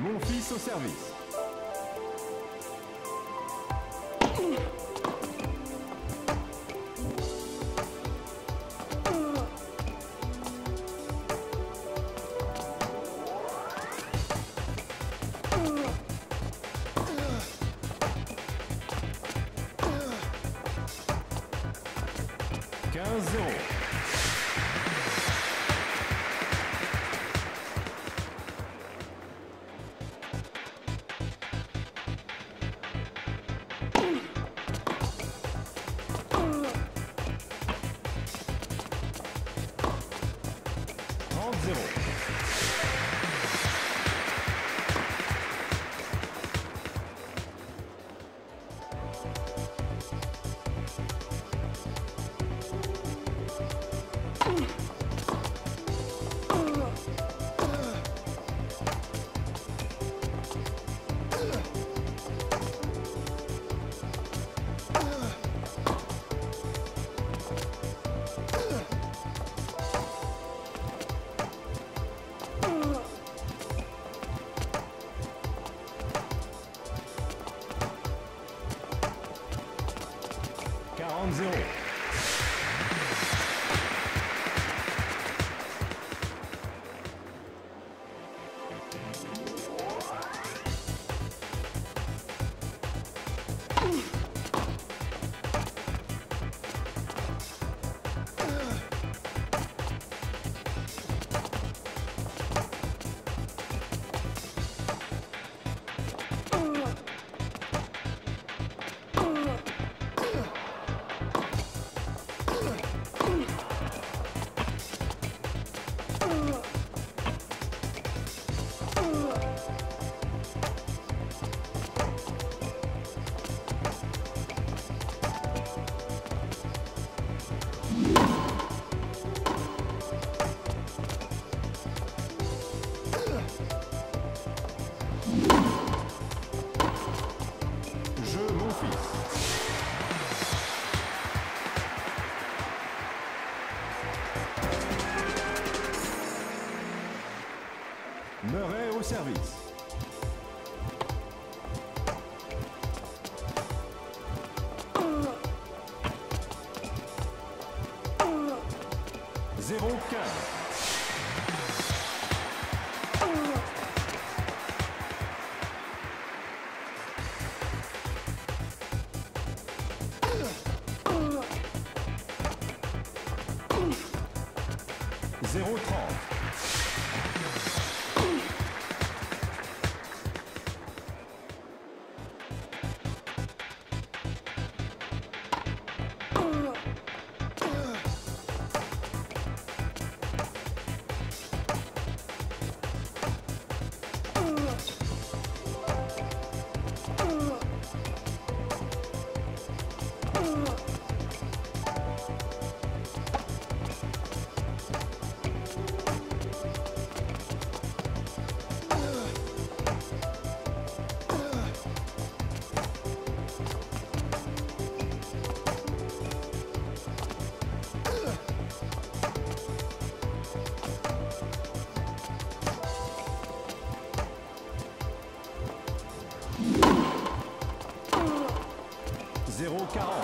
Mon fils au service. Quinze zéro. Trente zéro. Quarante zéro. Murray au service. Zéro quinze. Zéro trente.